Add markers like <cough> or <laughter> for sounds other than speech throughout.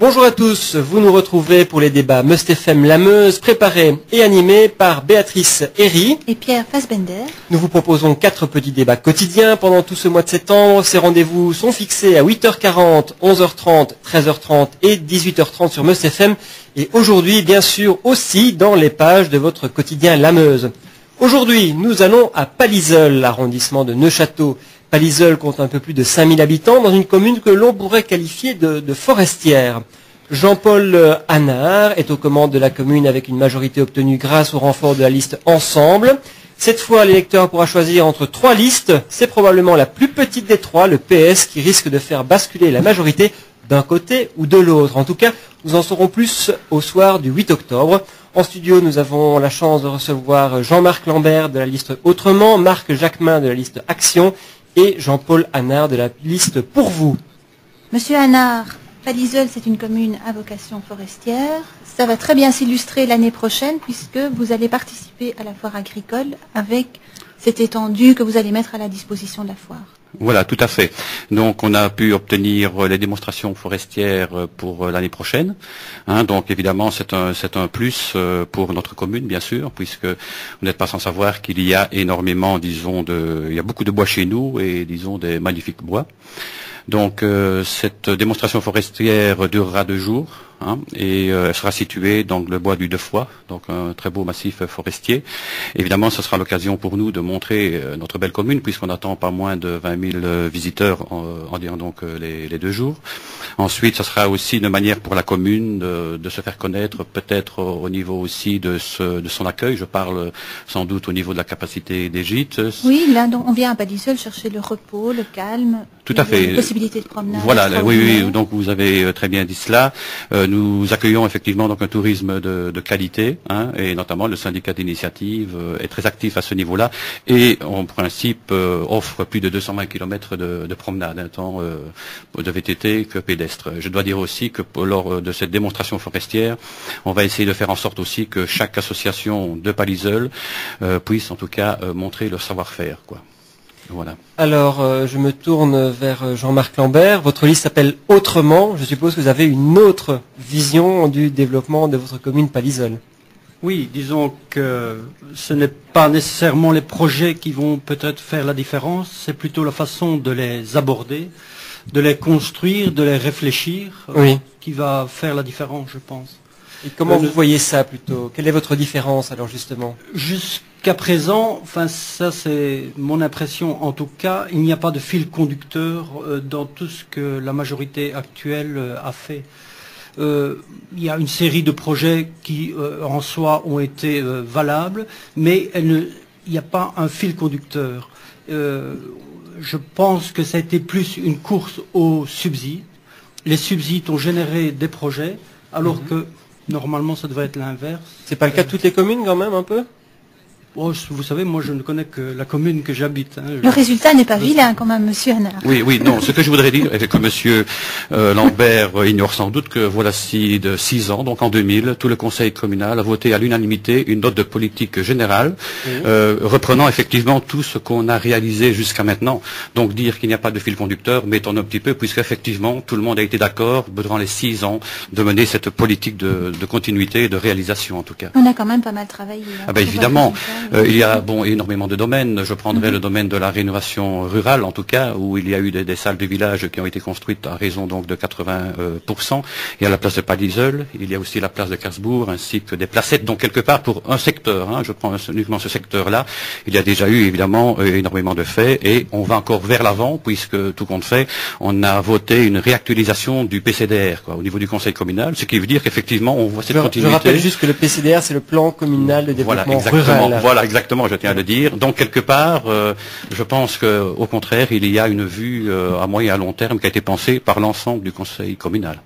Bonjour à tous, vous nous retrouvez pour les débats Must FM La Meuse, préparés et animés par Béatrice Herry. Et Pierre Fassbender. Nous vous proposons quatre petits débats quotidiens pendant tout ce mois de septembre. Ces rendez-vous sont fixés à 8h40, 11h30, 13h30 et 18h30 sur Must FM. Et aujourd'hui, bien sûr, aussi dans les pages de votre quotidien La Meuse. Aujourd'hui, nous allons à Paliseul, l'arrondissement de Neuchâteau. Paliseul compte un peu plus de 5000 habitants dans une commune que l'on pourrait qualifier de, forestière. Jean-Paul Hanard est aux commandes de la commune avec une majorité obtenue grâce au renfort de la liste Ensemble. Cette fois, l'électeur pourra choisir entre trois listes. C'est probablement la plus petite des trois, le PS, qui risque de faire basculer la majorité d'un côté ou de l'autre. En tout cas, nous en saurons plus au soir du 8 octobre. En studio, nous avons la chance de recevoir Jean-Marc Lambert de la liste Autrement, Marc Jacquemin de la liste Action et Jean-Paul Hanard de la liste Pour vous. Monsieur Hanard, Paliseul, c'est une commune à vocation forestière. Ça va très bien s'illustrer l'année prochaine puisque vous allez participer à la foire agricole avec cette étendue que vous allez mettre à la disposition de la foire. Voilà, tout à fait. Donc on a pu obtenir les démonstrations forestières pour l'année prochaine. Hein. donc évidemment c'est un un plus euh, pour notre commune bien sûr, puisque vous n'êtes pas sans savoir qu'il y a énormément, disons, de il y a beaucoup de bois chez nous et disons des magnifiques bois. Donc euh, cette démonstration forestière durera deux jours. Hein, et euh, elle sera située dans le bois du Deux donc un très beau massif forestier. Évidemment, ce sera l'occasion pour nous de montrer euh, notre belle commune, puisqu'on attend pas moins de 20 000 euh, visiteurs en, en donc les, deux jours. Ensuite, ce sera aussi une manière pour la commune de, se faire connaître, peut-être au niveau aussi de, de, son accueil. Je parle sans doute au niveau de la capacité des gîtes. Oui, là, on vient à Padisseul chercher le repos, le calme. Tout à fait. La possibilité de promenade. Voilà, oui, oui, donc vous avez très bien dit cela nous accueillons effectivement donc un tourisme de, qualité, hein, et notamment le syndicat d'initiative euh, est très actif à ce niveau-là, et en principe euh, offre plus de 220 km de, de promenade, hein, tant euh, de VTT que pédestre. Je dois dire aussi que lors de cette démonstration forestière, on va essayer de faire en sorte aussi que chaque association de Paliseul puisse en tout cas montrer leur savoir-faire. quoi. Alors, euh, je me tourne vers euh, Jean-Marc Lambert. Votre liste s'appelle Autrement. Je suppose que vous avez une autre vision du développement de votre commune Palisol. Oui, disons que ce n'est pas nécessairement les projets qui vont peut-être faire la différence, c'est plutôt la façon de les aborder, de les construire, de les réfléchir, euh, qui va faire la différence, je pense. Et comment vous voyez ça plutôt? Quelle est votre différence alors justement? Jusqu'à présent, enfin ça c'est mon impression en tout cas, il n'y a pas de fil conducteur euh, dans tout ce que la majorité actuelle euh, a fait. Euh, il y a une série de projets qui en soi ont été valables, mais il n'y a pas un fil conducteur. Je pense que ça a été plus une course aux subsides. Les subsides ont généré des projets, alors mhm. que Normalement, ça devrait être l'inverse. C'est pas le cas de toutes les communes quand même, un peu? Oh, vous savez, moi je ne connais que la commune que j'habite. Hein. Le résultat n'est pas vilain quand même, monsieur Hanard. Oui, oui, non. Ce que je voudrais dire, et que monsieur euh, Lambert ignore sans doute que voilà de six ans, donc en 2000, tout le conseil communal a voté à l'unanimité une note de politique générale, euh, reprenant effectivement tout ce qu'on a réalisé jusqu'à maintenant. Donc dire qu'il n'y a pas de fil conducteur m'étonne un petit peu, puisqu'effectivement tout le monde a été d'accord durant les six ans de mener cette politique de, continuité et de réalisation en tout cas. On a quand même pas mal travaillé. Hein, ah ben évidemment. Euh, il y a bon énormément de domaines. Je prendrai le domaine de la rénovation rurale, en tout cas, où il y a eu des, salles de village qui ont été construites à raison donc de 80% euh, Il y a la place de Paliseul, il y a aussi la place de Carsbourg, ainsi que des placettes. Donc quelque part pour un secteur, hein, je prends uniquement ce secteur-là, il y a déjà eu évidemment euh, énormément de faits et on va encore vers l'avant puisque tout compte fait, on a voté une réactualisation du PCDR quoi, au niveau du Conseil communal, ce qui veut dire qu'effectivement on voit cette continuité. Je rappelle juste que le PCDR c'est le plan communal de développement rural. Voilà, exactement, je tiens à le dire. Donc quelque part, euh, je pense qu'au contraire, il y a une vue euh, à moyen et à long terme qui a été pensée par l'ensemble du Conseil communal.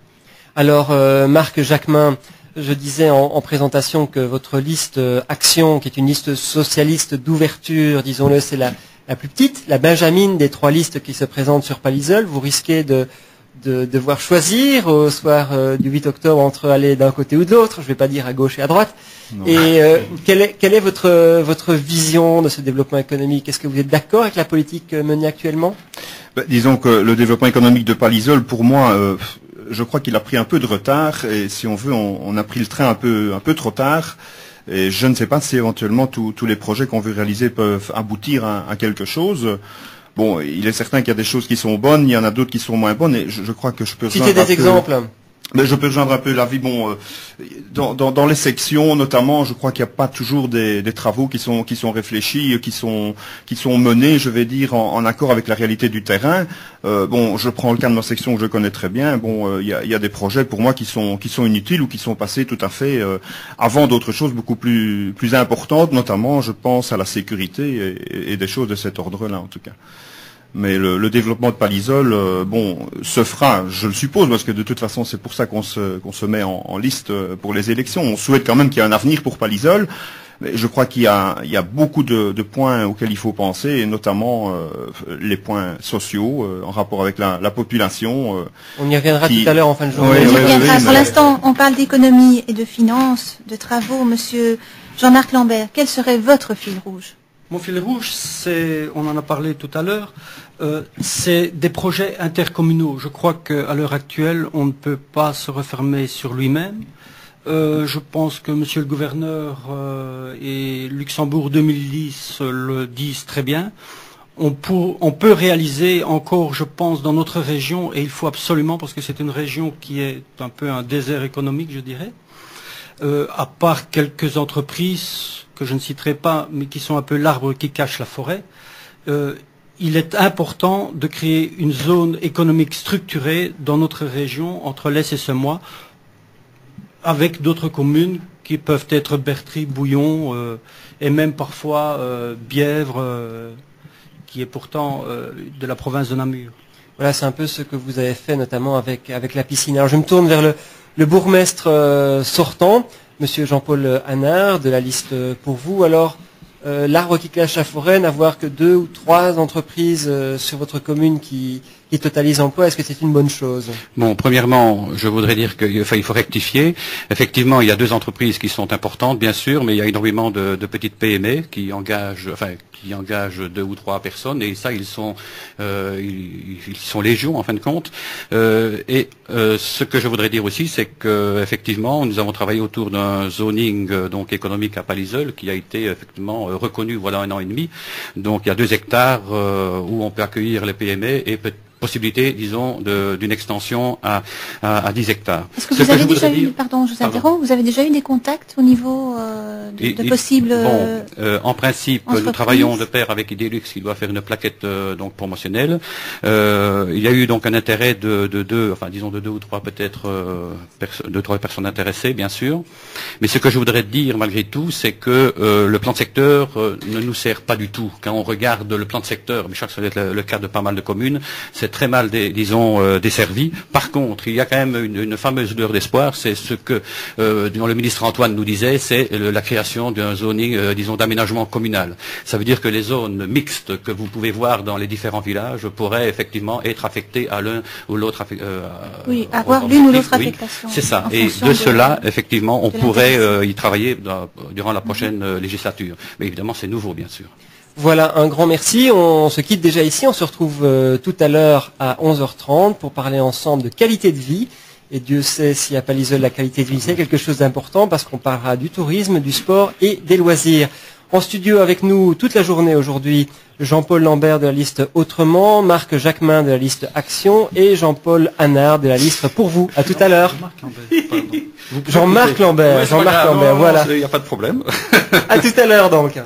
Alors, euh, Marc Jacquemin, je disais en, présentation que votre liste Action, qui est une liste socialiste d'ouverture, disons-le, c'est la, plus petite, la Benjamine des trois listes qui se présentent sur Palisol. Vous risquez de de devoir choisir au soir euh, du 8 octobre entre aller d'un côté ou de l'autre, je ne vais pas dire à gauche et à droite. Et euh, quelle est, quelle est votre, votre vision de ce développement économique? Est-ce que vous êtes d'accord avec la politique menée actuellement? Bah, Disons que le développement économique de Palisol, pour moi, je crois qu'il a pris un peu de retard et si on veut, on, on, a pris le train un peu, un peu trop tard. Et je ne sais pas si éventuellement tous les projets qu'on veut réaliser peuvent aboutir à, à quelque chose. Bon, il est certain qu'il y a des choses qui sont bonnes, il y en a d'autres qui sont moins bonnes, et je, je crois que je peux... Citer des exemples mais je peux rejoindre un peu l'avis. Bon, euh, dans, les sections, notamment, je crois qu'il n'y a pas toujours des, travaux qui sont qui sont réfléchis, qui sont qui sont menés, je vais dire, en, accord avec la réalité du terrain. Euh, bon, je prends le cas de ma section que je connais très bien. Bon, euh, il y, a, des projets pour moi qui sont qui sont inutiles ou qui sont passés tout à fait euh, avant d'autres choses beaucoup plus plus importantes, notamment, je pense à la sécurité et, et des choses de cet ordre-là, en tout cas. Mais le, le, développement de Palisol, euh, bon, se fera, je le suppose, parce que de toute façon, c'est pour ça qu'on se, qu'on se met en, en, liste euh, pour les élections. On souhaite quand même qu'il y ait un avenir pour Palisol. Mais je crois qu'il y a, il y a beaucoup de, de, points auxquels il faut penser, et notamment euh, les points sociaux euh, en rapport avec la, la population. Euh, on y reviendra qui... tout à l'heure en fin de journée. Oui, on y reviendra. pour l'instant, on parle d'économie et de finances, de travaux. Monsieur Jean-Marc Lambert, quel serait votre fil rouge? Mon fil rouge, on en a parlé tout à l'heure, euh, c'est des projets intercommunaux. Je crois qu'à l'heure actuelle, on ne peut pas se refermer sur lui-même. Euh, je pense que Monsieur le gouverneur euh, et Luxembourg 2010 le disent très bien. On, peut réaliser encore, je pense, dans notre région, et il faut absolument, parce que c'est une région qui est un peu un désert économique, je dirais, euh, à part quelques entreprises que je ne citerai pas, mais qui sont un peu l'arbre qui cache la forêt, euh, il est important de créer une zone économique structurée dans notre région entre l'Est et Semois, avec d'autres communes qui peuvent être Bertry, Bouillon, euh, et même parfois euh, Bièvre, euh, qui est pourtant euh, de la province de Namur. Voilà, c'est un peu ce que vous avez fait notamment avec, avec la piscine. Alors je me tourne vers le, le bourgmestre euh, sortant. Monsieur Jean-Paul Hanard de la liste pour vous. Alors, euh, l'arbre qui cache la forêt, n'avoir que deux ou trois entreprises euh, sur votre commune qui, qui totalisent emploi, est-ce que c'est une bonne chose? Bon, premièrement, je voudrais dire qu'il faut rectifier. Effectivement, il y a deux entreprises qui sont importantes, bien sûr, mais il y a énormément de, petites PME qui engagent, enfin, qui engagent deux ou trois personnes, et ça, ils sont, euh, ils, sont légion en fin de compte. Euh, et euh, ce que je voudrais dire aussi, c'est que effectivement, nous avons travaillé autour d'un zoning donc économique à Palisol qui a été effectivement reconnu voilà un an et demi. Donc il y a deux hectares où on peut accueillir les PME et peut possibilité, disons, d'une extension à, à, à, 10 hectares. Est-ce que, vous, avez déjà eu, dire... pardon, je vous interromps, vous avez déjà eu des contacts au niveau euh, de, et, de possibles... Bon, euh, en principe, nous travaillons de pair avec Idelux qui doit faire une plaquette euh, donc promotionnelle. Euh, il y a eu donc un intérêt de, de deux, enfin disons de deux ou trois peut-être, euh, deux trois personnes intéressées, bien sûr. Mais ce que je voudrais dire malgré tout, c'est que euh, le plan de secteur ne nous sert pas du tout. Quand on regarde le plan de secteur, mais je crois que ça être le, le cas de pas mal de communes, c'est très mal, des, disons, euh, desservi. Par contre, il y a quand même une, une fameuse lueur d'espoir, c'est ce que euh, le ministre Antoine nous disait, c'est la création d'un zoning, euh, disons, d'aménagement communal. Ça veut dire que les zones mixtes que vous pouvez voir dans les différents villages pourraient effectivement être affectées à l'un ou l'autre. Euh, oui, avoir l'une ou l'autre affectation. Oui, c'est ça. Et de, de, cela, effectivement, on pourrait euh, y travailler dans, durant la prochaine législature. Mais évidemment, c'est nouveau, bien sûr. Voilà, un grand merci. On se quitte déjà ici. On se retrouve euh, tout à l'heure à 11h30 pour parler ensemble de qualité de vie. Et Dieu sait si à Palisol la qualité de vie c'est quelque chose d'important parce qu'on parlera du tourisme, du sport et des loisirs. En studio avec nous toute la journée aujourd'hui, Jean-Paul Lambert de la liste Autrement, Marc Jacquemin de la liste Action et Jean-Paul Hanard de la liste Pour vous. À tout à l'heure. Jean-Marc Lambert. <laughs> Jean-Marc Lambert, voilà. Il n'y a pas de problème. à tout à l'heure donc.